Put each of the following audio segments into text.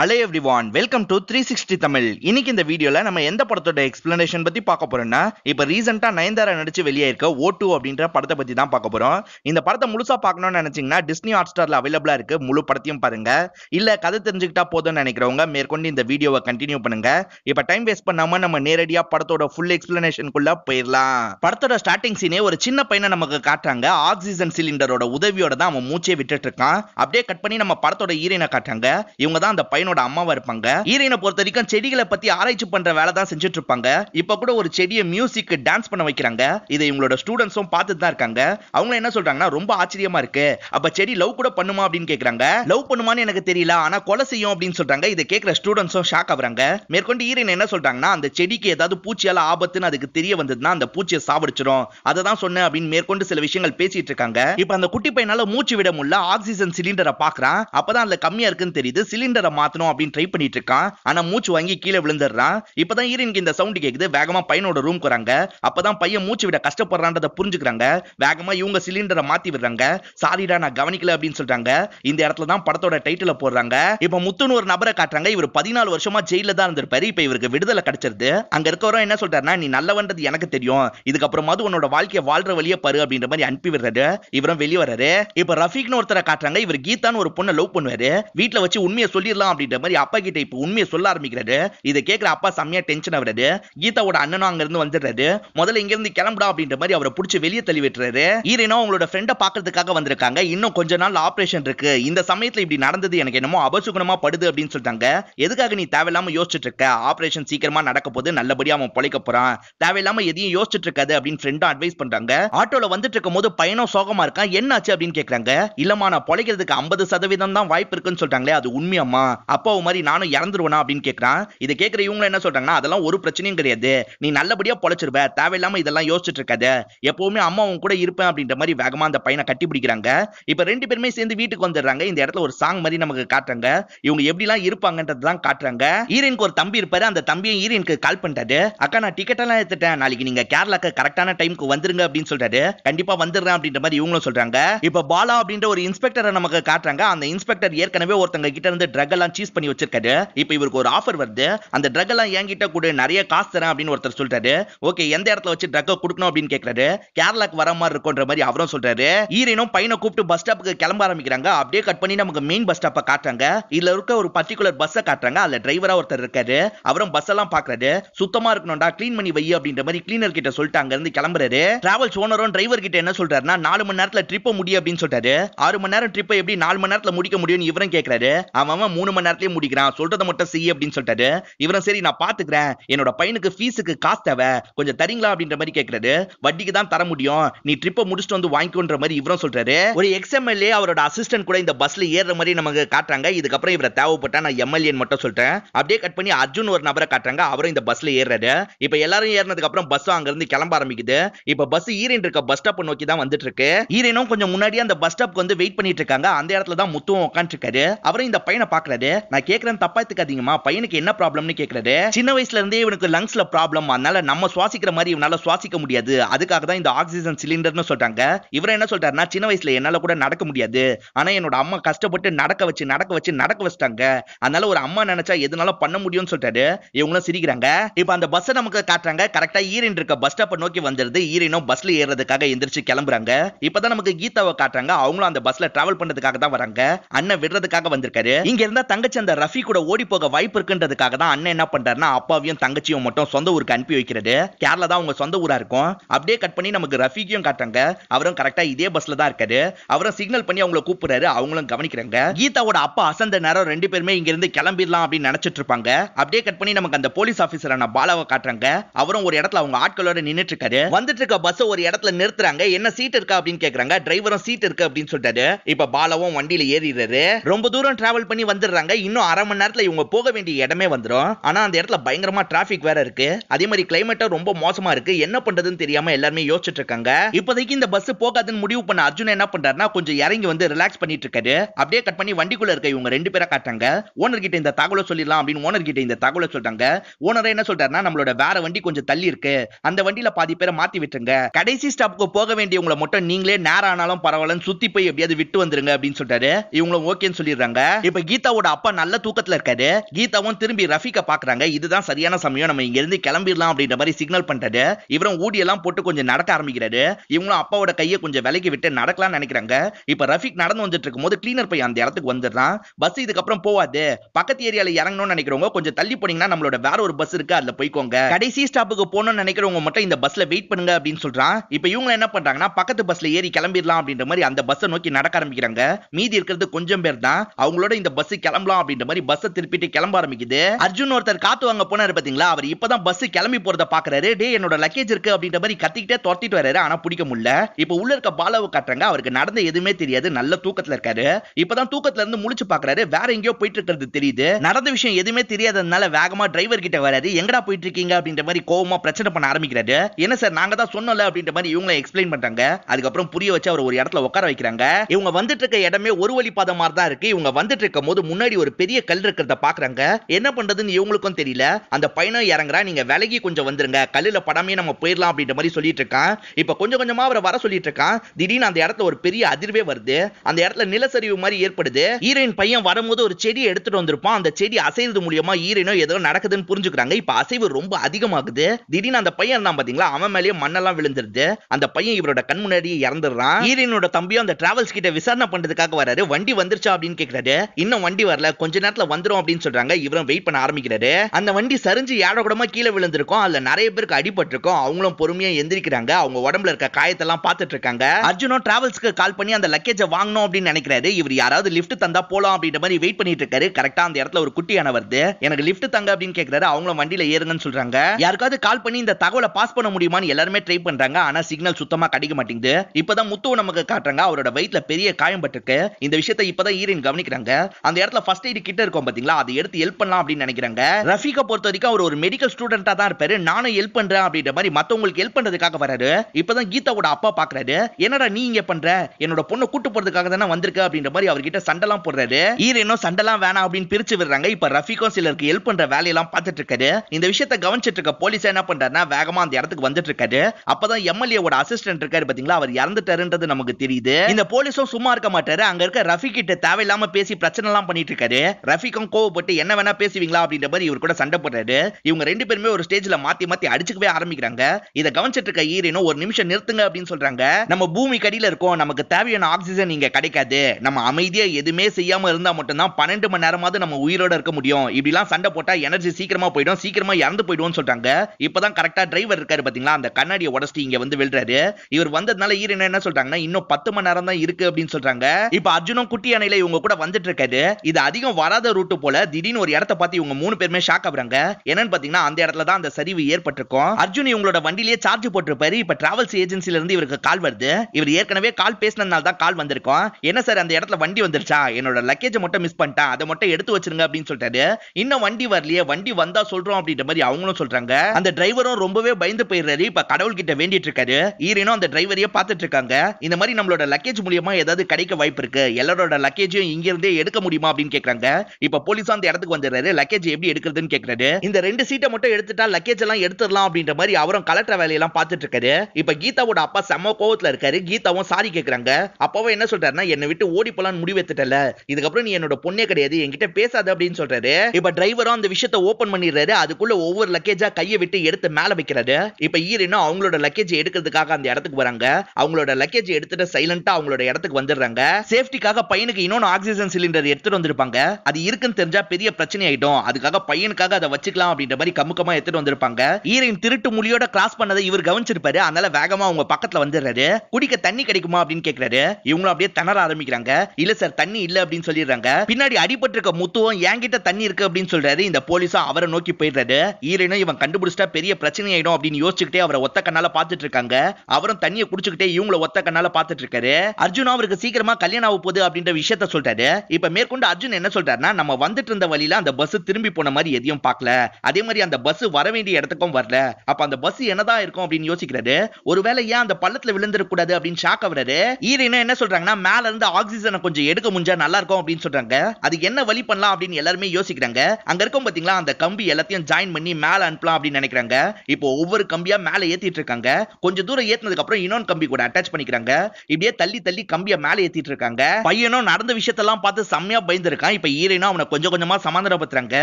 Hello one welcome to three sixty Tamil இன்னைக்கு இந்த வீடியோவில் நம்ம எந்த படத்தோட எக்ஸ்பிளனேஷன் பத்தி பார்க்க போறோம்னா இப்போ ரீசெண்டாக நயன்தாரா நடிச்சு வெளியாயிருக்க ஓ டூ அப்படின்ற படத்தை பத்தி தான் பார்க்க போறோம். இந்த படத்தை முழுசா பார்க்கணும்னு நினைச்சீங்கன்னா டிஸ்னி ஹாட் ஸ்டாரில் அவைலபிளா இருக்கு. முழு படத்தையும் பாருங்க. இல்லை கதை தெரிஞ்சுக்கிட்டா போதும்னு நினைக்கிறவங்க மேற்கொண்டு இந்த வீடியோவை கண்டினியூ பண்ணுங்க. இப்ப டைம் வேஸ்ட் பண்ணாம நம்ம நேரடியாக படத்தோட ஃபுல் எக்ஸ்பிளனேஷனுக்குள்ளே போயிடலாம் படத்தோட ஸ்டார்டிங் சீனே ஒரு சின்ன பையனை நமக்கு காட்டுறாங்க. ஆக்சிஜன் சிலிண்டரோட உதவியோட தான் அவன் மூச்சே விட்டுட்டு இருக்கான். அப்படியே கட் பண்ணி நம்ம படத்தோட ஈரனை காட்டுறாங்க. இவங்க தான் அந்த பையனோட அம்மாவா இருப்பாங்க. ஈரனை பொறுத்த வரைக்கும் செடிகளை பத்தி ஆராய்ச்சி பண்ற வேலை தான் செஞ்சுட்டு இருப்பாங்க இப்ப கூட ஒரு செடியை மியூசிக் டான்ஸ் பண்ண வைக்கிறாங்க. இதை இவங்களோட ஸ்டூடெண்ட்ஸும் பார்த்துட்டு தான் இருக்காங்க. அவங்க என்ன சொல்றாங்கன்னா ரொம்ப ஆச்சரியமா இருக்கு. அப்ப செடி லவ் கூட பண்ணுமா அப்படின்னு கேக்குறாங்க. லவ் பண்ணுமான்னு எனக்கு தெரியல ஆனா கொலை செய்யும் அப்படின்னு சொல்றாங்க. இதை கேட்கிற ஸ்டூடெண்ட்ஸும் ஷாக் ஆகுறாங்க. மேற்கொண்டு ஈரன் என்ன சொல்றாங்கன்னா அந்த செடிக்கு ஏதாவது பூச்சியால ஆபத்துன்னு அதுக்கு தெரிய வந்ததுன்னா அந்த பூச்சியை சாவடிச்சிடும் அதை தான் சொன்னேன் அப்படின்னு மேற்கொண்டு சில விஷயங்கள் பேசிட்டு இருக்காங்க. இப்ப அந்த குட்டி பையனால மூச்சு விட முடியல ஆக்சிஜன் சிலிண்டரை பாக்குறான் அப்பதான் அதுல கம்மியா இருக்குன்னு தெரியுது. சிலிண்டரை மாத்தணும் அப்படின்னு ட்ரை பண்ணிட்டு இருக்கான் ஆனா மூச்சு வாங்கி கீழே விழுந்துடுறான். இப்பதான் ஈரனுக்கு இந்த சவுண்ட் கேக்குது. வேகமா பையனோட ரூம் வராங்க அப்பதான் பையன் மூச்சு விட கஷ்டப்படுறான்றத புரிஞ்சுக்கிறாங்க. வேகமா இவங்க சிலிண்டரை மாத்தி விடுறாங்க. சாரிடா நான் கவனிக்கல அப்படின்னு சொல்றாங்க. இந்த இடத்துல தான் படத்தோட டைட்டில போடுறாங்க. இப்ப முத்துன்னு ஒரு நபரை காட்டுறாங்க. இவர் பதினாலு வருஷமா ஜெயில தான் இருந்திருப்பாரு. இப்ப இவருக்கு விடுதலை கிடைச்சிருது. அங்க இருக்கவரும் என்ன சொல்றாருன்னா நீ நல்லவன்றது எனக்கு தெரியும். இதுக்கப்புறமாவது உன்னோட வாழ்க்கையை வாழ்ற வழியை பாரு அப்படின்ற மாதிரி அனுப்பி விடுறாரு. இவரும் வெளியே வர்றாரு. இப்ப ரஃபீக்னு ஒருத்தரை காட்டுறாங்க. இவர் கீதான்னு ஒரு பொண்ணை லவ் பண்ணுவாரு. வீட்டுல வச்சு உண்மையை சொல்லிடலாம் அப்படின்னு அப்படின்ற மாதிரி அப்பா கிட்ட இப்ப உண்மையை சொல்ல ஆரம்பிக்கிறாரு. இதை கேட்கிற அப்பா செம்மையா டென்ஷன் ஆகுறாரு கீதாவோட அண்ணனும் அங்க இருந்து வந்துடுறாரு. முதல்ல இங்க இருந்து கிளம்புடா அப்படின்ற மாதிரி அவரை பிடிச்சி வெளியே தள்ளி விட்டுறாரு. ஈரனும் அவங்களோட ஃப்ரெண்டை பாக்குறதுக்காக வந்திருக்காங்க. இன்னும் கொஞ்ச நாள் ஆபரேஷன் இருக்கு. இந்த சமயத்துல இப்படி நடந்தது எனக்கு என்னமோ அபசுகுணமா படுது அப்படின்னு சொல்லிட்டாங்க. எதுக்காக நீ தேவையில்லாம யோசிச்சுட்டு இருக்க? ஆபரேஷன் சீக்கிரமா நடக்க போது நல்லபடியா அவன் பொழைக்க போறான். தேவையில்லாம எதையும் யோசிச்சுட்டு இருக்காது அப்படின்னு ஃப்ரெண்டும் அட்வைஸ் பண்றாங்க. ஆட்டோல வந்துட்டு இருக்கும் போது பையனும் சோகமா இருக்கான்? என்னாச்சு அப்படின்னு கேக்குறாங்க. இல்லம்மா நான் பொழைக்கிறதுக்கு ஐம்பது சதவீதம் தான் வாய்ப்பு இருக்குன்னு சொல்றாங்களே அது உண்மையாம்மா. அப்பாவு மாதிரி நானும் இறந்துருவேனா அப்படின்னு கேட்குறான் இதை கேட்குற இவங்க என்ன சொல்றாங்கன்னா அதெல்லாம் ஒரு பிரச்சனையும் கிடையாது. நீ நல்லபடியாக பொழைச்சிருவ. தேவையில்லாமல் இதெல்லாம் யோசிச்சுட்டு இருக்காது. எப்பவுமே அம்மா உன் கூட இருப்பேன் அப்படின்ற மாதிரி வேகமாக அந்த பையனை கட்டி பிடிக்கிறாங்க. இப்போ ரெண்டு பேருமே சேர்ந்து வீட்டுக்கு வந்துடுறாங்க. இந்த இடத்துல ஒரு சாங் மாதிரி நமக்கு காட்டுறாங்க. இவங்க எப்படிலாம் இருப்பாங்கன்றதுதான் காட்டுறாங்க. ஈரனுக்கு ஒரு தம்பி இருப்பாரு. அந்த தம்பியும் ஈரனுக்கு கால் பண்ணிட்டாரு அக்கா நான் டிக்கெட் எல்லாம் எடுத்துட்டேன். நாளைக்கு நீங்க கேரளாக்கு கரெக்டான டைமுக்கு வந்துருங்க அப்படின்னு சொல்றாரு. கண்டிப்பா வந்துடுறேன் அப்படின்ற மாதிரி இவங்களும் சொல்றாங்க. இப்ப பாலா அப்படின்ற ஒரு இன்ஸ்பெக்டரை நமக்கு காட்டுறாங்க. அந்த இன்ஸ்பெக்டர் ஏற்கனவே ஒருத்தங்க கிட்ட இருந்து ட்ரக் எல்லாம் சீஸ் பண்ணி வச்சிருக்காரு. இப்போ இவருக்கு ஒரு ஆஃபர் வருது. அந்த ட்ரக் எல்லாம் என்கிட்ட கூட நிறைய காசு தரேன் அப்படின்னு ஒருத்தர் சொல்றாரு. ஓகே எந்த இடத்துல வச்சு ட்ரக் கொடுக்கணும் அப்படின்னு கேட்கறாரு கேரளாக்கு வர மாதிரி இருக்கும்ன்ற மாதிரி அவரும் சொல்றாரு. ஈரனும் பையனை கூப்பிட்டு பஸ் ஸ்டாப்புக்கு கிளம்ப ஆரம்பிக்கிறாங்க. அப்படியே கட் பண்ணி நமக்கு மெயின் பஸ் ஸ்டாப்பை காட்டுறாங்க. இதுல இருக்க ஒரு பர்டிகுலர் பஸ்ஸை காட்டுறாங்க. அதுல டிரைவரா ஒருத்தர் இருக்காரு. அவரும் பஸ் எல்லாம் பாக்குறாரு. சுத்தமா இருக்கணும்டா கிளீன் பண்ணி வை அப்படின்ற மாதிரி கிளீனர் கிட்ட சொல்லிட்டு அங்க இருந்து கிளம்புறாரு. டிராவல்ஸ் ஓனரும் டிரைவர் கிட்ட என்ன சொல்றாருன்னா நாலு மணி நேரத்துல ட்ரிப்பை முடியும் அப்படின்னு சொல்றாரு. ஆறு மணி நேரம் ட்ரிப்பை எப்படி நாலு மணி நேரத்துல முடிக்க முடியும்னு இவரும் கேட்கறாரு அவன் மூணு மணி நேரத்திலே முடிக்கிறான். சொல்றதை மட்டும் செய்ய அப்படின்னு சொல்லிட்டாரு. இவரும் சரி நான் பாத்துக்கிறேன். என்னோட பையனுக்கு ஃபீஸுக்கு காசு தேவை. கொஞ்சம் தரீங்களா அப்படின்ற மாதிரி கேட்கறாரு வட்டிக்கு தான் தர முடியும். நீ ட்ரிப்பை முடிச்சுட்டு வந்து வாங்கிக்கோன்ற மாதிரி இவரும் சொல்றாரு. ஒரு எக்ஸ்எம்எல்ஏ அவரோட அசிஸ்டன்ட் கூட இந்த பஸ்ல ஏறுற மாதிரி நமக்கு காட்டுறாங்க. இதுக்கப்புறம் இவரை தேவைப்பட்டா நான் எம்எல்ஏ மட்டும் சொல்றேன். அப்படியே கட் பண்ணி அர்ஜுன் ஒரு நபரை காட்டுறாங்க. அவரும் இந்த பஸ்ல ஏறுறாரு. இப்ப எல்லாரும் ஏறினதுக்கு அப்புறம் பஸ் அங்க இருந்து கிளம்ப ஆரம்பிக்குது. இப்ப பஸ் ஈரன் இருக்க பஸ் ஸ்டாப் நோக்கி தான் வந்துட்டு இருக்கு. ஈரனும் கொஞ்சம் முன்னாடியே அந்த பஸ் ஸ்டாப்க்கு வந்து வெயிட் பண்ணிட்டு இருக்காங்க. அந்த இடத்துல தான் முத்துவும் உட்காந்துருக்காரு அவரும் இந்த பையனை பாக்குறாரு. நான் கேக்குறேன் தப்பா எடுத்துக்காதீங்கம்மா. பையனுக்கு என்ன ப்ராப்ளம்னு கேக்குறாரு சின்ன வயசுல இருந்தே இவனுக்கு லங்ஸ்ல ப்ராப்ளம் அதனால நம்ம சுவாசிக்கிற மாதிரி இவனால சுவாசிக்க முடியாது. அதுக்காக தான் இந்த ஆக்சிஜன் சிலிண்டர்னு சொல்றாங்க. இவர் என்ன சொல்றாருன்னா சின்ன வயசுல என்னால கூட நடக்க முடியாது. ஆனா என்னோட அம்மா கஷ்டப்பட்டு நடக்க வச்சு நடக்க வச்சு நடக்க வச்சுட்டாங்க. அதனால ஒரு அம்மா நினைச்சா எதுனாலும் பண்ண முடியும்னு சொல்றாரு இவங்களும் சிரிக்கிறாங்க. இப்ப அந்த பஸ் நமக்கு காட்டுறாங்க. கரெக்டா ஈரன் இருக்க பஸ் ஸ்டாப்பை நோக்கி வந்துருது. ஈரனும் பஸ்ல ஏறதுக்காக எந்திரிச்சு கிளம்புறாங்க. இப்பதான் நமக்கு கீதாவை காட்டுறாங்க. அவங்களும் அந்த பஸ்ல டிராவல் பண்றதுக்காக தான் வராங்க. அண்ணன் விடுறதுக்காக வந்திருக்காரு. இங்க இருந்தா தங்கச்சி அந்த ரஃபி கூட ஓடி போக வாய்ப்பு இருக்குன்றதுக்காக தான் அண்ணன் என்ன பண்றாருன்னா அப்பாவையும் தங்கச்சியும் மட்டும் சொந்த ஊருக்கு அனுப்பி வைக்கிறது. கேரளா தான் அவங்க சொந்த ஊரா இருக்கும். அப்படியே கட் பண்ணி நமக்கு ரஃபிக்கும் காட்டுறாங்க. அவரும் கரெக்டா இதே பஸ்ல தான் இருக்காரு. அவரும் சிக்னல் பண்ணி அவங்கள கூப்பிடுறாரு. அவங்களும் கவனிக்கிறாங்க. கீதாவோட அப்பா அசந்த நேரம் ரெண்டு பேருமே இங்க இருந்து கிளம்பிடலாம் அப்படின்னு நினைச்சிட்டு இருப்பாங்க. அப்படியே கட் பண்ணி நமக்கு அந்த போலீஸ் ஆபீசரான பாலாவை காட்டுறாங்க. அவரும் ஒரு இடத்துல அவங்க ஆட்களோட நின்னுட்டு இருக்காரு. வந்துட்டு இருக்க பஸ் ஒரு இடத்துல நிறுத்துறாங்க. என்ன சீட் இருக்கா? அப்படின்னு கேக்குறாங்க. டிரைவரும் சீட் இருக்கு அப்படின்னு சொல்லிட்டாரு. இப்ப பாலாவும் வண்டியில ஏறிடுறாரு. ரொம்ப தூரம் டிராவல் பண்ணி வந்துடுறாங்க. இன்னும் அரை மணி நேரத்துல இவங்க போக வேண்டிய இடமே வந்துரும். ஆனா அந்த இடத்துல பயங்கரமா டிராஃபிக் வேற இருக்கு. அதே மாதிரி கிளைமேட்டும் ரொம்ப மோசமா இருக்கு. என்ன பண்றதுன்னு தெரியாம எல்லாருமே யோசிச்சுட்டு இருக்காங்க. இப்போதைக்கு இந்த பஸ் போகாதுன்னு முடிவு பண்ண அர்ஜுன் என்ன பண்றாருன்னா கொஞ்சம் இறங்கி வந்து ரிலாக்ஸ் பண்ணிட்டு இருக்காரு. அப்படியே கட் பண்ணி வண்டிக்குள்ள இருக்க இவங்க ரெண்டு பேரை காட்டாங்க ஓனர் கிட்ட இந்த தகவலை சொல்லிடலாம் அப்படின்னு ஓனர் கிட்ட இந்த தகவலை சொல்றாங்க. ஓனர் என்ன சொல்றாருன்னா நம்மளோட வேற வண்டி கொஞ்சம் தள்ளி இருக்கு. அந்த வண்டியில பாதி பேரை மாத்தி விட்டுருங்க. கடைசி ஸ்டாப்புக்கு போக வேண்டியவங்களை மட்டும் நீங்களே நேரம் ஆனாலும் பரவாயில்லன்னு சுத்தி போய் எப்படியாவது விட்டு வந்துருங்க அப்படின்னு சொல்றாரு. இவங்களும் ஓகேன்னு சொல்லிடுறாங்க. இப்ப கீதாவோட அப்பா அப்பா நல்ல தூக்கத்துல இருக்காரு. கீதாவும் திரும்பி ரஃபிக்க பாக்குறாங்க. இதுதான் சரியான சமயம். நம்ம இங்க இருந்து கிளம்பிடலாம் அப்படின்ற மாதிரி சிக்னல் பண்றாரு இவரும் ஊடி எல்லாம் போட்டு கொஞ்சம் நடக்க ஆரம்பிக்கிறாரு. இவங்களும் அப்பாவோட கையை கொஞ்சம் விலகி விட்டு நடக்கலாம்னு நினைக்கிறாங்க. இப்ப ரஃபிக் நடந்து வந்துட்டு இருக்கும் போது கிளீனர் பையன் அந்த இடத்துக்கு வந்துடுறான். பஸ் இதுக்கப்புறம் போவாது. பக்கத்து ஏரியால இறங்கணும்னு நினைக்கிறவங்க கொஞ்சம் தள்ளி போனீங்கன்னா நம்மளோட வேற ஒரு பஸ் இருக்கு அதுல போய்க்கோங்க. கடைசி ஸ்டாப்புக்கு போகணும்னு நினைக்கிறவங்க மட்டும் இந்த பஸ்ல வெயிட் பண்ணுங்க அப்படின்னு சொல்றான். இப்ப இவங்க என்ன பண்றாங்கன்னா பக்கத்து பஸ்ல ஏறி கிளம்பிடலாம் அப்படின்ற மாதிரி அந்த பஸ்ஸை நோக்கி நடக்க ஆரம்பிக்கிறாங்க. மீதி இருக்கிறது கொஞ்சம் பேர் தான். அவங்களோட இந்த பஸ் கிளம்பலாம் அப்படின்ற மாதிரி பஸ்ஸை திருப்பிட்டு கிளம்ப ஆரம்பிக்குது. அர்ஜுன் ஒருத்தர் காத்து வாங்க போனாரு பாத்தீங்களா? அவர் இப்பதான் பஸ் கிளம்பி போறத பாக்குறாரு. டே என்னோட லக்கேஜ் இருக்கு அப்படின்ற மாதிரி கத்திக்கிட்டே துரத்திட்டு வராரு ஆனா பிடிக்க முடியல. இப்ப உள்ள இருக்க பாலாவை காட்டுறாங்க. அவருக்கு நடந்த எதுவுமே தெரியாது. நல்ல தூக்கத்துல இருக்காரு. இப்பதான் தூக்கத்துல இருந்து முழிச்சு பாக்குறாரு. வேற எங்கேயோ போயிட்டு இருக்கிறது தெரியுது. நடந்த விஷயம் எதுவுமே தெரியாததுனால வேகமா டிரைவர் கிட்ட வராரு எங்கடா போயிட்டு இருக்கீங்க? அப்படின்ற மாதிரி கோவமா பிரச்சனை பண்ண ஆரம்பிக்கிறாரு. என்ன சார் நாங்க தான் சொன்னோம்ல? அப்படின்ற மாதிரி இவங்கள எக்ஸ்பிளைன் பண்றாங்க. அதுக்கப்புறம் புரிய வச்சு அவர் ஒரு இடத்துல உட்கார வைக்கிறாங்க. இவங்க வந்துட்டு இருக்க இடமே ஒரு வழி பாதை மாதிரி தான் இருக்கு. இவங்க வந்துட்டு இருக்கும் போது முன்னாடி ஒரு பெரிய கல் இருக்கிறத பாக்குறாங்க. என்ன பண்றதுன்னு இவங்களுக்கும் தெரியல. அந்த பையனும் இறங்குறா. நீங்க விலகி கொஞ்சம் வந்துருங்க. கல்லுல படாமே நம்ம போயிடலாம் அப்படின்ற மாதிரி சொல்லிட்டு இருக்கான். இப்ப கொஞ்சம் கொஞ்சமா அவரை வர சொல்லிட்டு இருக்கான். திடீர்னு அந்த இடத்துல ஒரு பெரிய அதிர்வே வருது. அந்த இடத்துல நிலச்சரிவு மாதிரி ஏற்படுது. ஹீரோயின் பையன் வரும்போது ஒரு செடியை எடுத்துட்டு வந்திருப்பான். அந்த செடி அசைறது மூலியமா ஹீரோயினோ ஏதோ நடக்குதுன்னு புரிஞ்சுக்கிறாங்க. இப்ப அசைவு ரொம்ப அதிகமாகுது. திடீர்னு அந்த பையன் இருந்தான் பாத்தீங்களா? அவன் மேலேயே மண்ணெல்லாம் விழுந்துருது. அந்த பையன் இவரோட கண் முன்னாடியே இறந்துடுறான். ஹீரோயினோட தம்பியும் அந்த டிராவல்ஸ் கிட்ட விசாரணை பண்றதுக்காக வராரு. வண்டி வந்துருச்சா அப்படின்னு கேக்குறாரு. இன்னும் வண்டி வரல. கொஞ்ச நேரத்துல வந்துடும் அப்படின்னு சொல்றாங்க. இவரும் வெயிட் பண்ண ஆரம்பிக்கிறாரு. அந்த வண்டி சரிஞ்சு ஏடகுடமா கீழே விழுந்திருக்கும். அதுல நிறைய பேருக்கு அடிபட்டிருக்கும். அவங்களும் பொறுமையா எந்திரிக்கிறாங்க. அவங்க உடம்புல இருக்க காயத்தெல்லாம் பார்த்துட்டு இருக்காங்க. அர்ஜுனும் டிராவல்ஸ்க்கு கால் பண்ணி அந்த லக்கேஜ வாங்கணும் அப்படின்னு நினைக்கிறாரு. இவர் யாராவது லிஃப்ட் தந்தா போலாம் அப்படின்ற மாதிரி வெயிட் பண்ணிட்டு இருக்காரு. கரெக்டா அந்த இடத்துல ஒரு குட்டியான வருது. எனக்கு லிஃப்ட் தங்க அப்படின்னு கேக்குறாரு. அவங்களும் வண்டியில ஏறுங்கன்னு சொல்றாங்க. யாருக்காவது கால் பண்ணி இந்த தகவலை பாஸ் பண்ண முடியுமான்னு எல்லாருமே ட்ரை பண்றாங்க. ஆனா சிக்னல் சுத்தமா கிடைக்க மாட்டேங்குது. இப்பதான் முத்துவ நமக்கு காட்டுறாங்க. அவரோட வயித்துல பெரிய காயம் பட்டிருக்கு. இந்த விஷயத்த இப்பதான் ஈரின் கவனிக்கிறாங்க. அந்த இடத்துல ஃபர்ஸ்ட் எய்ட் கிட்ட இருக்கும் பாத்தீங்களா? அதை எடுத்து ஹெல்ப் பண்ணலாம் அப்படின்னு நினைக்கிறாங்க. ரஃபிகா பொறுத்த வரைக்கும் அவர் ஒரு மெடிக்கல் ஸ்டூடெண்டா தான் இருப்பாரு. நானும் ஹெல்ப் பண்றேன் அப்படின்ற மாதிரி மத்தவங்களுக்கு ஹெல்ப் பண்றதுக்காக வராரு. இப்பதான் கீதாவோட அப்பா பாக்குறாரு. என்னடா நீ இங்க பண்ற? என்னோட பொண்ணை கூட்டு போறதுக்காக தானே வந்திருக்க அப்படின்ற மாதிரி அவர்கிட்ட எல்லாம் போடுறாரு. ஈரனும் எல்லாம் வேணாம் அப்படின்னு பிரிச்சு விடுறாங்க. இப்ப ரஃபீக்கும் சிலருக்கு ஹெல்ப் பண்ற வேலையெல்லாம் பார்த்துட்டு இருக்காரு இந்த விஷயத்தை கவனிச்சிட்டு இருக்க போலீஸ் என்ன பண்றாருன்னா வேகமா அந்த இடத்துக்கு வந்துட்டு இருக்காரு அப்பதான் எம்எல்ஏவோட அசிஸ்டன்ட் இருக்காரு பாத்தீங்களா? அவர் இறந்துட்டாருன்றது நமக்கு தெரியுது. இந்த போலீஸும் சும்மா இருக்க மாட்டாரு. அங்க இருக்க ரஃபி கிட்ட தேவையில்லாம பேசி பிரச்சனை எல்லாம் பண்ணிட்டு இருக்காரு ரஃபிக்கும் கோவப்பட்டு என்ன வேணா பேசுவீங்களா அப்படின்ற மாதிரி இவர் கூட சண்டை போடுறாரு. இவங்க ரெண்டு பேருமே ஒரு ஸ்டேஜ்ல மாத்தி மாத்தி அடிச்சுக்கவே ஆரம்பிக்கிறாங்க. இதை கவனிச்சிட்டு இருக்க ஈரனும் ஒரு நிமிஷம் நிறுத்துங்க அப்படின்னு சொல்றாங்க. நம்ம பூமி கடியில இருக்கோம். நமக்கு தேவையான ஆக்சிஜன் இங்க கிடைக்காது. நம்ம அமைதியா எதுவுமே செய்யாம இருந்தா மட்டும்தான் பன்னெண்டு மணி நேரமாவது நம்ம உயிரோட இருக்க முடியும். இப்படிலாம் சண்டை போட்டா எனர்ஜி சீக்கிரமா போயிடும் சீக்கிரமா இறந்து போயிடும்னு சொல்றாங்க. இப்பதான் கரெக்டா டிரைவர் இருக்காரு பாத்தீங்களா? அந்த கண்ணாடியை உடச்சிட்டு இங்க வந்து விழுறாரு. இவர் வந்ததுனால ஈரன் என்ன சொல்றாங்கன்னா இன்னும் பத்து மணி நேரம் தான் இருக்கு அப்படின்னு சொல்றாங்க. இப்ப அர்ஜுனும் குட்டி அணையில இவங்க கூட வந்துட்டு இருக்காரு. இது அதிகம் வராத ரூட்டு போல திடீர்னு ஒரு இடத்த பார்த்து இவங்க மூணு பேருமே ஷாக் ஆகுறாங்க. என்னன்னு பாத்தீங்கன்னா அந்த இடத்துல தான் அந்த சரிவு ஏற்பட்டிருக்கும். அர்ஜுன் இவங்களோட வண்டிலேயே சார்ஜ் போட்டிருப்பாரு. இப்ப டிராவல்ஸ் ஏஜென்சில இருந்து இவருக்கு கால் வருது. இவர் ஏற்கனவே கால் பேசினதுனால தான் கால் வந்திருக்கும். என்ன சார் அந்த இடத்துல வண்டி வந்துருச்சா? என்னோட லக்கேஜ் மட்டும் மிஸ் பண்ணிட்டேன். அதை மட்டும் எடுத்து வச்சிருங்க அப்படின்னு சொல்லிட்டாரு. இன்னும் வண்டி வரலையே. வண்டி வந்தா சொல்றோம் அப்படின்ற மாதிரி அவங்களும் சொல்றாங்க. அந்த டிரைவரும் ரொம்பவே பயந்து போயிடுறாரு. இப்ப கடவுள் கிட்ட வேண்டிட்டு இருக்காரு. ஈரனும் அந்த டிரைவரையே பார்த்துட்டு இருக்காங்க. இந்த மாதிரி நம்மளோட லக்கேஜ் மூலியமா ஏதாவது கிடைக்க வாய்ப்பு இருக்கு. எல்லாரோட லக்கேஜையும் இங்க இருந்தே எடுக்க முடியுமா அப்படின்னு கேக்குறாங்க. இப்ப போலீஸ் அந்த இடத்துக்கு வந்துடுறாரு. லக்கேஜ் எப்படி எடுக்கிறதுன்னு கேக்குறாரு. இந்த ரெண்டு சீட்டை மட்டும் எடுத்துட்டா லக்கேஜ் எல்லாம் எடுத்துடலாம் அப்படின்ற மாதிரி அவரும் கலெக்டர் வேலையெல்லாம் பாத்துட்டு இருக்காரு இப்ப கீதாவோட அப்பா செம கோவத்துல இருக்காரு. கீதாவும் சாரி கேக்குறாங்க. அப்பாவும் என்ன சொல்றாருன்னா என்னை விட்டு ஓடி போலான்னு முடிவு எடுத்துட்டல இதுக்கப்புறம் நீ என்னோட பொண்ணே கிடையாது. என்கிட்ட பேசாத அப்படின்னு சொல்றாரு. இப்ப டிரைவரும் அந்த விஷயத்த ஓபன் பண்ணிடுறாரு. அதுக்குள்ள ஒவ்வொரு லக்கேஜா கையை விட்டு எடுத்து மேல வைக்கிறாரு. இப்ப ஈரனும் அவங்களோட லக்கேஜ் எடுக்கிறதுக்காக அந்த இடத்துக்கு வராங்க. அவங்களோட லக்கேஜ் எடுத்துட்டு சைலண்டா அவங்களோட இடத்துக்கு வந்துடுறாங்க. சேஃப்டிக்காக பையனுக்கு இன்னொன்னு ஆக்சிஜன் சிலிண்டர் எடுத்துட்டு வந்திருப்பாங்க. அது இருக்குன்னு தெரிஞ்சா பெரிய பிரச்சனை ஆயிடும் அதுக்காக பையனுக்காக அதை வச்சுக்கலாம் அப்படின்ற மாதிரி கமுக்கமா எடுத்துட்டு வந்திருப்பாங்க. ஈரின் திருட்டு மொழியோட கிராஸ் பண்ணதை இவர் கவனிச்சிருப்பாரு. அதனால வேகமா அவங்க பக்கத்துல வந்துடுறாரு. குடிக்க தண்ணி கிடைக்குமா அப்படின்னு கேக்குறாரு. இவங்களும் அப்படியே திணற ஆரம்பிக்கிறாங்க. இல்ல சார் தண்ணி இல்ல அப்படின்னு சொல்லிடுறாங்க. பின்னாடி அடிபட்டு இருக்க முத்துவும் என்கிட்ட தண்ணி இருக்கு அப்படின்னு சொல்றாரு. இந்த போலீஸும் அவரை நோக்கி போயிடுறாரு. ஈரனும் இவன் கண்டுபிடிச்சிட்டா பெரிய பிரச்சனை ஆயிடும் அப்படின்னு யோசிச்சுக்கிட்டே அவரை ஒத்த கண்ணால பாத்துட்டு இருக்காங்க. அவரும் தண்ணியை குடிச்சுக்கிட்டே இவங்கள ஒத்த கண்ணால பாத்துட்டு இருக்காரு. அர்ஜுன் அவருக்கு சீக்கிரமா கல்யாணம் ஆக போகுது அப்படின்ற விஷயத்த சொல்றாரு. இப்ப மேற்கொண்டு அர்ஜுன் என்ன சொல்றாருன்னா நம்ம வந்துட்டு இருந்த வழியில அந்த பஸ் திரும்பி போன மாதிரி எதையும் பார்க்கல. அதே மாதிரி அந்த பஸ் வர வேண்டிய இடத்துக்கும் வரல. அப்ப அந்த பஸ் என்னதான் இருக்கும் அப்படின்னு யோசிக்கிறாரு. ஒருவேளை ஏன் அந்த பள்ளத்துல விழுந்துடக்கூடாது அப்படின்னு ஷாக் ஆகுறாரு ஈரினா என்ன சொல்றாங்கன்னா மேல இருந்து ஆக்சிஜனை கொஞ்சம் எடுக்க முடிஞ்சா நல்லா இருக்கும் அப்படின்னு சொல்றாங்க. அதுக்கு என்ன வழி பண்ணலாம் அப்படின்னு எல்லாருமே யோசிக்கிறாங்க. அங்க இருக்கும் பாத்தீங்களா அந்த கம்பி எல்லாத்தையும் ஜாயின் பண்ணி மேல அனுப்பலாம் அப்படின்னு நினைக்கிறாங்க. இப்போ ஒவ்வொரு கம்பியா மேல ஏத்திட்டு இருக்காங்க. கொஞ்சம் தூரம் ஏத்தினதுக்கு அப்புறம் இன்னொன்று கம்பி கூட அட்டாச் பண்ணிக்கிறாங்க. இப்படியே தள்ளி தள்ளி கம்பியை மேல ஏத்திட்டு இருக்காங்க. பையனும் நடந்த விஷயத்தெல்லாம் பார்த்து செம்மையா பயந்துருக்கான். இப்ப ஈரனும் அவனை கொஞ்சம் கொஞ்சமா சமாதானப்படுத்துறாங்க.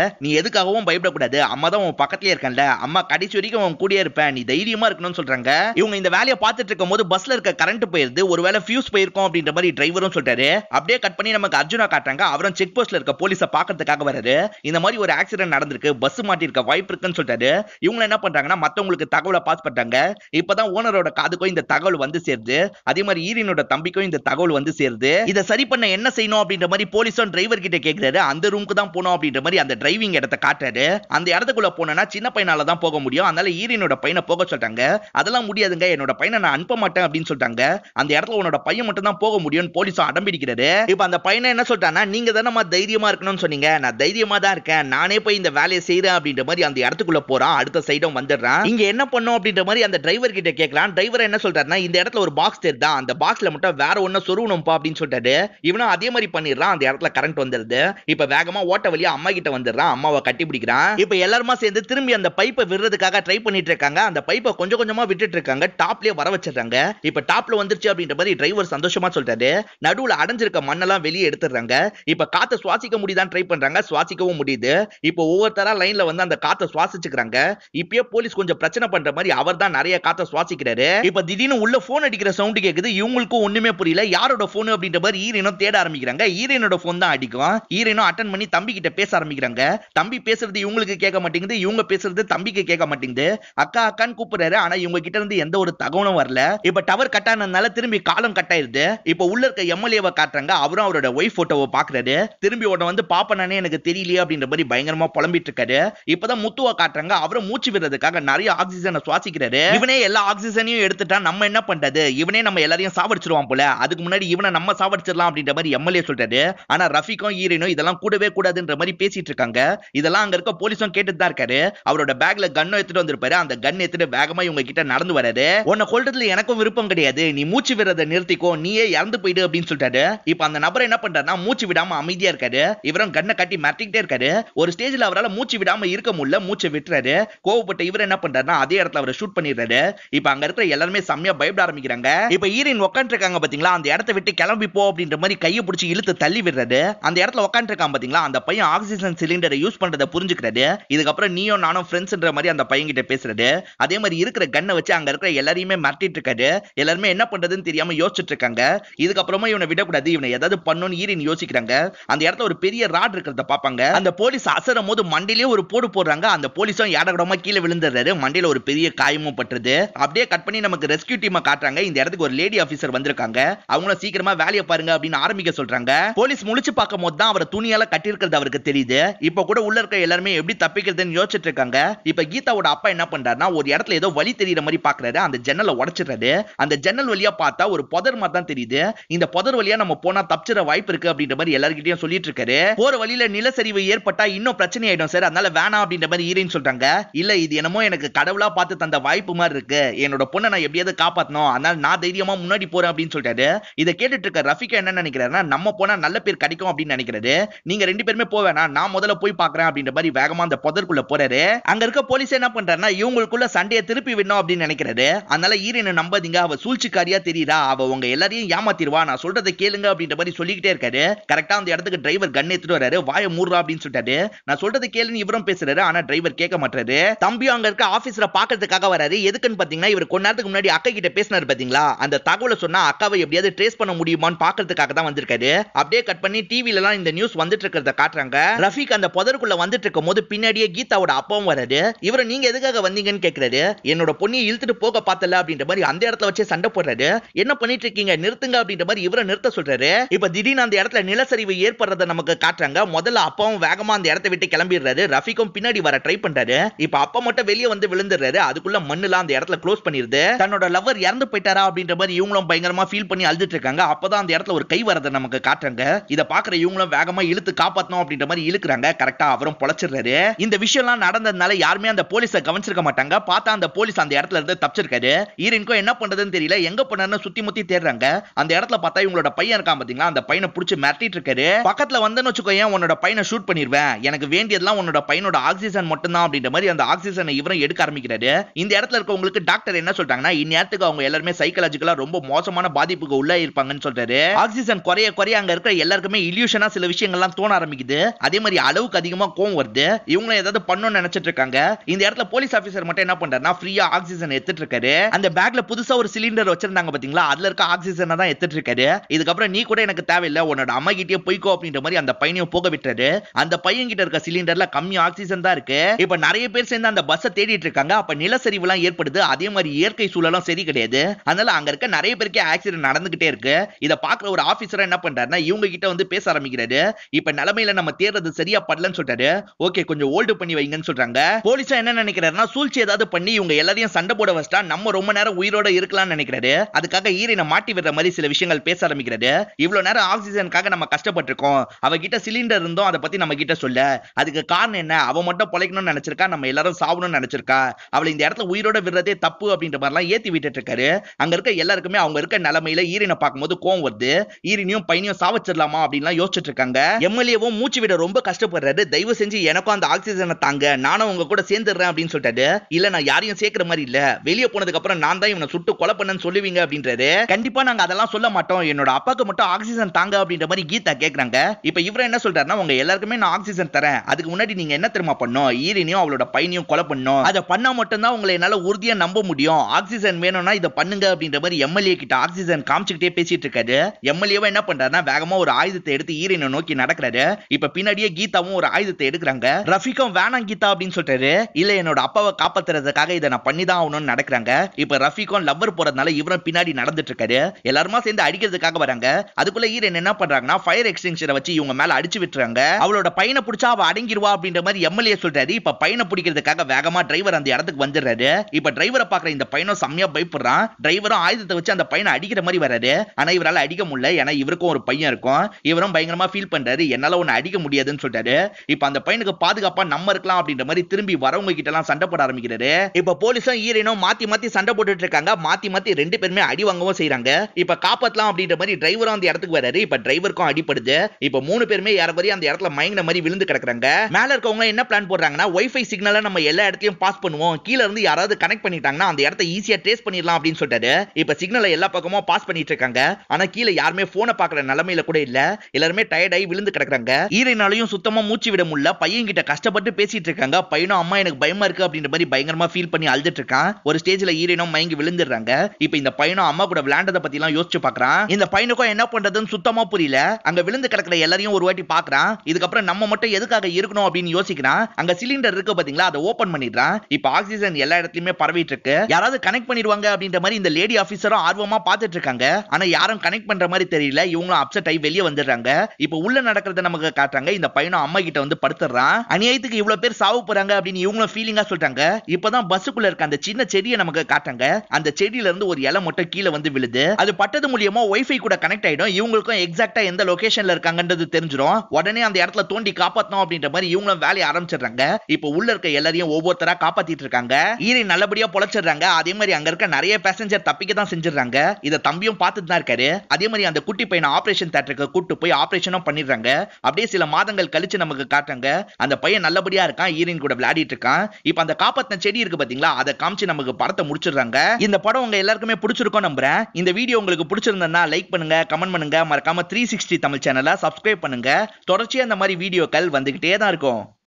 நீ எதுக்காகவும் பயப்படக்கூடாது. அம்மா தான் உன் பக்கத்துலயே இருக்கல அம்மா கடைசி வரைக்கும் உன் கூடயே இருப்பேன். நீ தைரியமா இருக்கணும்னு சொல்றாங்க. இவங்க இந்த வேலையை பார்த்துட்டு இருக்கும் போது பஸ்ல இருக்க கரண்ட் போயிருது. ஒருவேளை ஃபியூஸ் போயிருக்கும் அப்படின்ற மாதிரி டிரைவரும் சொல்றாரு. அப்படியே கட் பண்ணி நமக்கு அர்ஜுனா காட்டுறாங்க. அவரும் செக் போஸ்ட்ல இருக்க போலீஸை பாக்கிறதுக்காக வராரு. இந்த மாதிரி ஒரு ஆக்சிடென்ட் நடந்திருக்கு. பஸ் மாட்டிருக்க வாய்ப்பு இருக்குன்னு சொல்றாரு. இவங்க என்ன பண்றாங்கன்னா மத்தவங்களுக்கு தகவலை பாஸ் பண்றாங்க. இப்பதான் ஓனரோட காதுக்கும் இந்த தகவல் வந்து சேருது. அதே மாதிரி ஈரினோட தம்பிக்கும் இந்த தகவல் வந்து சேருது. இதை சரி பண்ண என்ன செய்யணும் அப்படின்ற மாதிரி போலீஸும் டிரைவர் கிட்ட கேக்குறாரு அந்த ரூமுக்கு தான் போனோம் அப்படின்ற மாதிரி அந்த டிரைவிங் இடத்த காட்டுறாரு. அந்த இடத்துக்குள்ள போனா சின்ன பையனால தான் போக முடியும். அதனால ஈரினோட பையனை போக சொல்றாங்க அதெல்லாம் முடியாதுங்க. என்னோட பையனை நான் அனுப்ப மாட்டேன் அப்படின்னு சொல்லிட்டாங்க. அந்த இடத்துல உன்னோட பையன் மட்டும் தான் போக முடியும் போலீஸும் அடம்பிடிக்கிறாரு. இப்ப அந்த பையனை என்ன சொல்லிட்டானா நீங்க தானே தைரியமா இருக்கணும்னு சொன்னீங்க. நான் தைரியமா தான் இருக்கேன். நானே போய் இந்த வேலையை செய்யறேன் அப்படின்ற மாதிரி அந்த இடத்துக்குள்ள போறான். அடுத்த சைடும் வந்துடுறான். இங்க என்ன பண்ணும் அப்படின்ற மாதிரி அந்த டிரைவர் கிட்ட கேட்கலாம் டிரைவர் என்ன சொல்றாருன்னா இந்த இடத்துல ஒரு பாக்ஸ் தெரியுதா அந்த பாக்ஸ்ல மட்டும் வேற ஒண்ணு சொருவணும்பா அப்படின்னு சொல்லிட்டாரு. இவனும் அதே மாதிரி பண்ணிடுறான். அந்த இடத்துல கரண்ட் வருது இப்ப வேகமா ஓட்ட வழியா அம்மா கிட்ட வந்துடுறான். அம்மாவை கட்டி பிடிக்கிறான். இப்ப எல்லாருமா சேர்ந்து திரும்பி அந்த பைப்பை விடுறதுக்காக ட்ரை பண்ணிட்டு இருக்காங்க. அந்த பைப்பை கொஞ்சம் கொஞ்சமா விட்டுட்டு இருக்காங்க. டாப்லயே வர வச்சிடுறாங்க. இப்ப டாப்ல வந்துருச்சு அப்படின்ற மாதிரி டிரைவர் சந்தோஷமா சொல்றாரு. நடுவுல அடைஞ்சிருக்க மண்ணெல்லாம் வெளியே எடுத்துடுறாங்க. இப்ப காத்த சுவாசிக்க முடியுதான் ட்ரை பண்றாங்க. சுவாசிக்கவும் முடியுது. இப்போ ஒவ்வொருத்தரா லைன்ல வந்து அந்த காத்த சுவாசிச்சுக்கிறாங்க. இப்பயே போலீஸ் கொஞ்சம் பிரச்சனை பண்ற மாதிரி அவர் தான் நிறைய காத்த சுவாசிக்கிறாரு. இப்ப திடீர்னு உள்ள போன் அடிக்கிற சவுண்ட் கேக்குது. இவங்களுக்கும் ஒண்ணுமே புரியல. யாரோட போன் அப்படின்ற மாதிரி ஈரனும் தேட ஆரம்பிக்கிறாங்க. ஈரனோட போன் தான் அடிக்கும். ஹீரோயினும் அட்டன் பண்ணி தம்பி கிட்ட பேச ஆரம்பிக்கிறாங்க. தம்பி பேசுறது இவங்களுக்கு கேட்க மாட்டேங்குது இவங்க பேசுறது தம்பிக்கு கேட்க மாட்டேங்குது. அக்கா அக்கான்னு கூப்பிடுறாரு. ஆனா இவங்க கிட்ட இருந்து எந்த ஒரு தகவலும் வரல. இப்ப டவர் கட் ஆனதுனால திரும்பி காலம் கட் ஆயிருது. இப்ப உள்ள இருக்க எம்எல்ஏவை காட்டுறாங்க. அவரும் அவரோட ஒய்ஃப் போட்டோவை பாக்குறாரு. திரும்பி உடனே வந்து பாப்பனானே எனக்கு தெரியலையே அப்படின்ற மாதிரி பயங்கரமா புலம்பிட்டு இருக்காரு. இப்பதான் முத்துவா காட்டுறாங்க. அவரும் மூச்சு விடுறதுக்காக நிறைய ஆக்சிஜனை சுவாசிக்கிறாரு. இவனே எல்லா ஆக்சிஜனையும் எடுத்துட்டா நம்ம என்ன பண்றது? இவனே நம்ம எல்லாரையும் சாவடிச்சிருவான் போல. அதுக்கு முன்னாடி இவனை நம்ம சாவடிச்சிடலாம் அப்படின்ற மாதிரி எம்எல்ஏ சொல்றாரு. ஆனா ரஃபிக்கும் ஈரனும் இதெல்லாம் கூடவே கூடாதுன்ற மாதிரி பேசிட்டு இருக்காங்க. இதெல்லாம் அங்க இருக்க போலீஸும் கேட்டுட்டு தான் இருக்காரு. அவரோட பேக்ல கன்னும் எடுத்துட்டு வந்திருப்பாரு. அந்த கன் எடுத்துட்டு வேகமா இவங்க கிட்ட நடந்து வராரு. உன்னை கொல்றதுல எனக்கும் விருப்பம் கிடையாது. நீ மூச்சு விடுறத நிறுத்திக்கோ. நீயே இறந்து போயிடு அப்படின்னு சொல்லிட்டாரு. இப்ப அந்த நபர் என்ன பண்றாருன்னா மூச்சு விடாம அமைதியா இருக்காரு. இவரும் கண்ணை கட்டி மிரட்டிக்கிட்டே இருக்காரு. ஒரு ஸ்டேஜ்ல அவரால் மூச்சு விடாம இருக்க முடியல. மூச்சை விட்டுறாரு. கோவப்பட்ட இவர் என்ன பண்றாருன்னா அதே இடத்துல அவரை ஷூட் பண்ணிடுறாரு. இப்ப அங்க இருக்கிற எல்லாருமே செம்மையா பயப்பட ஆரம்பிக்கிறாங்க. இப்ப ஈரின் உட்காந்துருக்காங்க பாத்தீங்களா? அந்த இடத்த விட்டு கிளம்பி போ அப்படின்ற மாதிரி கையை பிடிச்சி இழுத்து தள்ளி விடுறாரு. அந்த இடத்த உட்காந்துருக்கான் பாத்தீங்களா? அந்த பையன் ஆக்சிஜன் சிலிண்டரை யூஸ் பண்றதை புரிஞ்சுக்கிறது. இதுக்கப்புறம் நீயும் நானும் ஃப்ரெண்ட்ஸ்ன்ற மாதிரி அந்த பையன் கிட்ட பேசுறது. அதே மாதிரி இருக்கிற கண்ணை வச்சு அங்க இருக்கிற எல்லாரையுமே மிரட்டிட்டு இருக்காரு. எல்லாருமே என்ன பண்றதுன்னு தெரியாம யோசிச்சுட்டு இருக்காங்க. இதுக்கப்புறமா இவனை விடக்கூடாது. இவனை ஏதாவது பண்ணணும்னு ஈரின் யோசிக்கிறாங்க. அந்த இடத்துல ஒரு பெரிய ராட் இருக்கிறத பாப்பாங்க அந்த போலீஸ் அசரும் போது மண்டிலே ஒரு போடு போடுறாங்க. அந்த போலீஸும் ஏடகடமா கீழே விழுந்துடுறாரு. மண்டியில ஒரு பெரிய காயமும் பட்டுருது. அப்படியே கட் பண்ணி நமக்கு ரெஸ்கியூ டீமை காட்டுறாங்க. இந்த இடத்துக்கு ஒரு லேடி ஆபீசர் வந்திருக்காங்க. அவங்களும் சீக்கிரமா வேலையை பாருங்க அப்படின்னு ஆரம்பிக்க சொல்றாங்க. போலீஸ் முழிச்சு பார்க்கும் போது தான் அவர் துணியால கட்டியிருக்கிறது அவருக்கு தெரியுது. இப்ப கூட உள்ள இருக்க எல்லாருமே எப்படி தப்பிக்கிறதுன்னு யோசிச்சுட்டு இருக்காங்க. இப்ப கீதாவோட அப்பா என்ன பண்றாருன்னா ஒரு இடத்துல ஏதோ வழி தெரியுற மாதிரி பாக்குறாரு. அந்த ஜன்னலை உடச்சிடுறாரு. அந்த ஜன்னல் வழியா பார்த்தா ஒரு புதர் மாதிரி தான் தெரியுது. இந்த புதர் வழியா நம்ம போனா தப்பிச்சிட வாய்ப்பு இருக்கு அப்படின்ற மாதிரி எல்லாருக்கிட்டையும் சொல்லிட்டு இருக்காரு. போற வழியில நிலச்சரிவு ஏற்பட்டா இன்னும் பிரச்சனை ஆயிடும் சார். அதனால வேணாம் அப்படின்ற மாதிரி ஈரேன்னு சொல்றாங்க. இல்ல இது என்னமோ எனக்கு கடவுளா பார்த்து தந்த வாய்ப்பு மாதிரி இருக்கு. என்னோட பொண்ணை நான் எப்படியாவது காப்பாத்தணும். அதனால நான் தைரியமா முன்னாடி போறேன் அப்படின்னு சொல்லிட்டாரு இதை கேட்டுட்டு இருக்க ரஃபிகா என்ன நினைக்கிறாருன்னா நம்ம போனா நல்ல பேர் கிடைக்கும் அப்படின்னு நினைக்கிறேன் இருக்கிறது. நீங்க ரெண்டு பேருமே போவேணா நான் முதல்ல போய் பாக்குறேன் அப்படின்ற மாதிரி வேகமா அந்த புதற்குள்ள போறாரு. அங்க இருக்க போலீஸ் என்ன பண்றாருன்னா இவங்களுக்குள்ள சண்டையை திருப்பி விடணும் அப்படின்னு நினைக்கிறது அதனால ஈரனை நம்பாதீங்க. அவ சூழ்ச்சிக்காரியா தெரியுதா? அவ உங்க எல்லாரையும் ஏமாத்திருவா நான் சொல்றதை கேளுங்க அப்படின்ற மாதிரி சொல்லிக்கிட்டே இருக்காரு. கரெக்டா அந்த இடத்துக்கு டிரைவர் கன் எடுத்துட்டு வராரு வாய மூடுறா அப்படின்னு சொல்லிட்டாரு. நான் சொல்றதை கேளுன்னு இவரும் பேசுறாரு. ஆனா டிரைவர் கேட்க மாட்டாரு தம்பியும் அங்க இருக்க ஆபீஸ்ல பாக்குறதுக்காக வராரு. எதுக்குன்னு பாத்தீங்கன்னா இவர் கொஞ்ச நேரத்துக்கு முன்னாடி அக்கா கிட்ட பேசினாரு பாத்தீங்களா? அந்த தகவலை சொன்னா அக்காவை எப்படியாவது ட்ரேஸ் பண்ண முடியுமான்னு பாக்குறதுக்காக தான் வந்திருக்காரு. அப்படியே கட் பண்ணி டிவில எல்லாம் இந்த நியூஸ் வந்துட்டு இருக்கிறத காட்டுறாங்க. ரஃபீக் அந்த புதருக்குள்ள வந்துட்டு இருக்கும் போது பின்னாடியே கீதாவோட அப்பாவும் வராரு. இவரை நீங்க எதுக்காக வந்தீங்கன்னு கேக்குறாரு. என்னோட பொண்ணியை இழுத்துட்டு போக பார்த்தல அப்படின்ற மாதிரி அந்த இடத்துல வச்சு சண்டை போடுறாரு. என்ன பண்ணிட்டு இருக்கீங்க நிறுத்துங்க அப்படின்ற மாதிரி இவரை நிறுத்த சொல்றாரு. இப்ப திடீர்னு அந்த இடத்துல நிலச்சரிவு ஏற்படுறத நமக்கு காட்டுறாங்க. முதல்ல அப்பாவும் வேகமா அந்த இடத்தை விட்டு கிளம்பிடுறாரு. ரஃபிக்கும் பின்னாடி வர ட்ரை பண்றாரு. இப்ப அப்பா மட்டும் வெளியே வந்து விழுந்துடுறாரு. அதுக்குள்ள மண்ணுலாம் அந்த இடத்துல க்ளோஸ் பண்ணிருது தன்னோட லவர் இறந்து போயிட்டாரா அப்படின்ற மாதிரி இவங்களும் பயங்கரமா ஃபீல் பண்ணி அழுதுட்டு இருக்காங்க. அப்பதான் அந்த இடத்துல ஒரு கை வரத நமக்கு காட்டுறாங்க. இத பாக்குற இவங்களும் வேகமா இழுத்து காப்பாத்தணும் அப்படின்ற மாதிரி இழுக்கிறாங்க. கரெக்டா அவரும் பொழைச்சிடுறாரு. இந்த விஷயம்லாம் நடந்ததுனால யாருமே அந்த போலீஸ கவனிச்சிருக்க மாட்டாங்க. பார்த்தா அந்த போலீஸ் அந்த இடத்துல இருந்து தப்பிச்சிருக்காரு. ஈரனுக்கும் என்ன பண்றதுன்னு தெரியல. எங்க பண்ணாருன்னு சுத்தி முத்தி தேடுறாங்க. அந்த இடத்துல பார்த்தா இவங்களோட பையன் இருக்கான் பாத்தீங்களா? அந்த பையனை பிடிச்சி மிரட்டிட்டு இருக்காரு. பக்கத்துல வந்தேன்னு வச்சுக்கோ ஏன் உன்னோட பையனை ஷூட் பண்ணிடுவேன் எனக்கு வேண்டியதெல்லாம் உன்னோட பையனோட ஆக்சிஜன் மட்டும்தான் அப்படின்ற மாதிரி அந்த ஆக்சிஜனை இவரும் எடுக்க ஆரம்பிக்கிறாரு. இந்த இடத்துல இருக்கவங்களுக்கு டாக்டர் என்ன சொல்றாங்கன்னா இந்நேரத்துக்கு அவங்க எல்லாருமே சைக்கலாஜிக்கலா ரொம்ப மோசமான பாதிப்புக்கு உள்ள இருப்பாங்கன்னு சொல்றாரு. ஆக்சிஜன் குறைய குறைய அங்க இருக்கிற எல்லாருக்குமே இல்யூஷனா சில விஷயங்கள்லாம் தோண ஆரம்பிக்குது. அதே மாதிரி அளவுக்கு அதிகமா கோவம் வருது. இவங்களும் ஏதாவது பண்ணணும்னு நினைச்சிட்டு இருக்காங்க. இந்த இடத்துல போலீஸ் ஆபீசர் மட்டும் என்ன பண்றாருன்னா ஃப்ரீயா ஆக்சிஜன் எடுத்துட்டு இருக்காரு. அந்த பேக்ல புதுசா ஒரு சிலிண்டர் வச்சிருந்தாங்க பாத்தீங்களா? அதுல இருக்க ஆக்சிஜனை தான் எடுத்துட்டு இருக்காரு. இதுக்கப்புறம் நீ கூட எனக்கு தேவையில்லை. உன்னோட அம்மா கிட்டே போய்க்கோ அப்படின்ற மாதிரி அந்த பையனையும் போக விட்டுறாரு. அந்த பையன் கிட்ட இருக்க சிலிண்டர்ல கம்மி ஆக்சிஜன் தான் இருக்கு. இப்ப நிறைய பேர் சேர்ந்து அந்த பஸ்ஸை தேடிட்டு இருக்காங்க. அப்ப நிலச்சரிவு எல்லாம் ஏற்படுது. அதே மாதிரி இயற்கை சூழலும் சரி கிடையாது. அதனால அங்க இருக்க நிறைய பேருக்கு ஆக்சிடென்ட் நடந்துகிட்டே இருக்கு. இத பாக்குற ஒரு ஆபீசரா என்ன பண்றாருன்னா இவங்க கிட்ட வந்து பேச ஆரம்பிக்கிறாரு. இப்ப நிலைமையில நம்ம தேர்றது சரியா படலன்னு சொல்றாரு ஓகே கொஞ்சம் ஹோல்டு பண்ணி வைங்கன்னு சொல்றாங்க. போலீஸா என்ன நினைக்கிறாருன்னா சூழ்ச்சி ஏதாவது பண்ணி இவங்க எல்லாரையும் சண்டை போட வச்சிட்டா நம்ம ரொம்ப நேரம் உயிரோட இருக்கலாம்னு நினைக்கிறாரு. அதுக்காக ஈரனை மாட்டி விடுற மாதிரி சில விஷயங்கள் பேச ஆரம்பிக்கிறாரு. இவ்வளவு நேரம் ஆக்சிஜனுக்காக நம்ம கஷ்டப்பட்டிருக்கோம். அவகிட்ட சிலிண்டர் இருந்தோம் அதை பத்தி நம்ம கிட்ட சொல்ல. அதுக்கு காரணம் என்ன? அவ மட்டும் பொழைக்கணும்னு நினைச்சிருக்கா? நம்ம எல்லாரும் சாவணும்னு நினைச்சிருக்கா? அவளை இந்த இடத்துல உயிரோட விடுறதே தப்பு அப்படின்ற மாதிரிலாம் ஏத்தி விட்டுட்டு இருக்காரு. அங்க இருக்க எல்லாருக்குமே அவங்க இருக்க நிலைமையில ஈரனை பார்க்கும்போது கோவம் வருது. ஈரனையும் பையனையும் சாவச்சிடலாமா அப்படின்லாம் யோசிச்சுட்டு இருக்காங்க எம்எல்ஏவும் மூச்சு விட ரொம்ப கஷ்டப்படுறாரு. தயவு செஞ்சு எனக்கும் அந்த ஆக்சிஜனை தாங்க. நானும் உங்க கூட சேர்ந்துடுறேன் அப்படின்னு சொல்லிட்டாரு. இல்ல நான் யாரையும் சேர்க்கிற மாதிரி இல்ல. வெளியே போனதுக்கு அப்புறம் நான் தான் இவனை சுட்டு கொலை பண்ணேன்னு சொல்லுவீங்க அப்படின்றாரு. கண்டிப்பா நாங்க அதெல்லாம் சொல்ல மாட்டோம். என்னோட அப்பாக்கு மட்டும் ஆக்சிஜன் தாங்க அப்படின்ற மாதிரி கீதா கேக்குறாங்க. இப்ப இவர என்ன சொல்றாருன்னா உங்க எல்லாருக்குமே நான் ஆக்சிஜன் தரேன். அதுக்கு முன்னாடி நீங்க என்ன தெரியுமா பண்ணும் ஈரனையும் அவளோட பையனையும் கொலை பண்ணும் அதை பண்ணா மட்டும்தான் உங்களை என்னால உறுதியா நம்ப முடியும். ஆக்சிஜன் வேணும்னா இதை பண்ணுங்க அப்படின்ற மாதிரி எம்எல்ஏ கிட்ட ஆக்சிஜன் காமிச்சுக்கிட்டே பேசிட்டு இருக்காரு. எம்எல்ஏவா என்ன பண்றாருன்னா வேகமா ஒரு ஆயுதத்தை எடுத்து ஈரின் நோக்கி நடக்கிறாரு. இப்ப பின்னாடியே கீதாவும் ஒரு ஆயுதத்தை எடுக்கிறாங்க. ரஃபிகம் வேணாம் கீதா அப்படின்னு சொல்றாரு. இல்ல என்னோட அப்பாவை காப்பாத்துறதுக்காக இதை நான் பண்ணி தான் ஆகணும்னு நடக்கிறாங்க. இப்ப ரஃபிகம் லவ்வர் போறதுனால இவரும் பின்னாடி நடந்துட்டு இருக்காரு. எல்லாருமா சேர்ந்து அடிக்கிறதுக்காக வராங்க. அதுக்குள்ள ஈரன் என்ன பண்றாங்கன்னா ஃபயர் எக்ஸ்டென்ஷனை வச்சு இவங்க மேல அடிச்சு விட்டுறாங்க. அவளோட பையனை பிடிச்சா அவ அடங்கிருவா அப்படின்ற மாதிரி எம்எல்ஏ சொல்றாரு. இப்ப பையனை பிடிக்கிறதுக்காக வேகமா டிரைவர் அந்த இடத்துக்கு வந்துடுறாரு. இப்ப டிரைவரை பாக்குற இந்த பையனும் செம்மையா பயப்படுறான். டிரைவரும் ஆயுதத்தை வச்சு அந்த பையனை அடிக்கிற மாதிரி வராரு. ஆனா இவரால அடிக்க முடியல. ஏன்னா இவருக்கும் ஒரு பையன் இருக்கும். இவரும் பயங்கரமா ஃபீல் பண்றாரு என்னால உன்னை அடிக்க முடியாதுன்னு சொல்றாரு. இப்ப அந்த பையனுக்கு பாதுகாப்பா நம்ம இருக்கலாம் அப்படின்ற மாதிரி திரும்பி வரவங்க கிட்ட எல்லாம் சண்டை போட ஆரம்பிக்கிறாரு. இப்ப போலீஸும் ஈரனும் மாத்தி மாத்தி சண்டை போட்டுட்டு இருக்காங்க. மாத்தி மாத்தி ரெண்டு பேருமே அடி வாங்கவும் செய்றாங்க. இப்ப காப்பாத்தலாம் அப்படின்ற மாதிரி டிரைவரும் அந்த இடத்துக்கு வராரு. இப்ப டிரைவருக்கும் அடிப்படுது இப்ப மூணு பேருமே யாரக்குறையும் அந்த இடத்துல மயங்கின மாதிரி விழுந்து கிடக்குறாங்க. மேல இருக்கவங்க என்ன பிளான் போடுறாங்கன்னா ஒய்ஃபை சிக்னலை நம்ம எல்லா இடத்துலயும் பாஸ் பண்ணுவோம். கீழ இருந்து யாராவது கனெக்ட் பண்ணிட்டாங்கன்னா அந்த இடத்த ஈஸியா ட்ரேஸ் பண்ணிடலாம் அப்படின்னு சொல்லிட்டாரு இப்ப சிக்னலை எல்லா பக்கமும் பாஸ் பண்ணிட்டு இருக்காங்க. ஆனா கீழே யாருமே போனை பாக்குற நிலைமையில கூட இல்ல. எல்லாருமே டயர்ட் ஆகி விழுந்து கிடக்குறாங்க. ஈரைனாலையும் சுத்தமா மூச்சு விட முடியல. பையன் கிட்ட கஷ்டப்பட்டு பேசிட்டு இருக்காங்க. பையனும் அம்மா எனக்கு பயமா இருக்கு அப்படின்ற மாதிரி பயங்கரமா ஃபீல் பண்ணி அழுதுட்டு இருக்கான். ஒரு ஸ்டேஜ்ல ஈரனும் மயங்கி விழுந்துடுறாங்க. இப்ப இந்த பையனும் அம்மா கூட விளையாண்டதை பத்தி எல்லாம் யோசிச்சு பாக்குறான். இந்த பையனுக்கும் என்ன பண்றதுன்னு சுத்தமா புரியல. அங்க விழுந்து கிடக்குற எல்லாரையும் ஒரு வாட்டி பாக்குறான். இதுக்கப்புறம் நம்ம மட்டும் எதுக்காக இருக்கணும் அப்படின்னு யோசிக்கிறான். அங்க சிலிண்டர் இருக்கு பாத்தீங்களா? அதை ஓபன் பண்ணிடுறான். இப்ப ஆக்சிஜன் எல்லா இடத்துலயுமே பரவிட்டு இருக்கு. யாராவது கனெக்ட் பண்ணிடுவாங்க அப்படின்ற மாதிரி இந்த லேடி ஆபீசரும் ஆர்வமா பாத்துட்டு இருக்காங்க. ஆனா யாரும் கனெக்ட் பண்ற மாதிரி தெரியல. இவங்களும் அப்செட் ஆகி வெளியே வந்துடுறாங்க. இப்ப உள்ள நடக்கிறத நமக்கு காட்டுறாங்க. இந்த பையனும் அம்மா கிட்ட வந்து படுத்துறான். அநியாயத்துக்கு இவ்வளவு பேர் சாவு போறாங்க அப்படின்னு இவங்களும் ஃபீலிங்கா சொல்றாங்க. இப்பதான் பஸ்ஸுக்குள்ள இருக்க அந்த சின்ன செடியை நமக்கு காட்டுறாங்க. அந்த செடியில இருந்து ஒரு இலை மட்டும் கீழே வந்து விழுது. அது பட்டது மூலியமா ஒய்ஃபை கூட கனெக்ட் ஆயிடும். இவங்களுக்கும் எக்ஸாக்டா எந்த லொகேஷன்ல இருக்காங்கன்றது தெரிஞ்சிடும் உடனே அந்த இடத்துல தோண்டி காப்பாத்தணும் அப்படின்ற மாதிரி இவங்களும் வேலையை ஆரம்பிச்சிடுறாங்க. இப்ப உள்ள இருக்க எல்லாரையும் ஒவ்வொருத்தரா காப்பாத்திட்டு இருக்காங்க. ஈரி நல்லபடியா பொழைச்சிடுறாங்க. அதே மாதிரி அங்க இருக்க நிறைய பேசஞ்சர் தப்பிக்க தான் செஞ்சிடுறாங்க. இத தம்பியும் பார்த்துட்டு தான் இருக்காரு. அதே மாதிரி அந்த குட்டி பையனை ஆபரேஷன் தேட்டருக்கு கூட்டு போய் ஆபரேஷனும் பண்ணிடுறாங்க. அப்படியே சில மாதங்கள் கழிச்சு நமக்கு காட்டுறாங்க. அந்த பையன் நல்லபடியா இருக்கான் ஈரின் கூட விளையாடிட்டு இருக்கான். இப்ப அந்த காப்பாத்தின செடி இருக்கு பாத்தீங்களா? அதை காமிச்சு நமக்கு படத்தை முடிச்சிடுறாங்க. இந்த படம் உங்க எல்லாருக்குமே பிடிச்சிருக்கும் நம்புறேன். இந்த வீடியோ உங்களுக்கு பிடிச்சிருந்தா லைக் பண்ணுங்க கமெண்ட் பண்ணுங்க. மறக்காம த்ரீ சிக்ஸ்டி தமிழ் சேனலை சப்ஸ்கிரைப் பண்ணுங்க. தொடர்ச்சியா இந்த மாதிரி வீடியோக்கள் வந்துகிட்டே தான் இருக்கும்.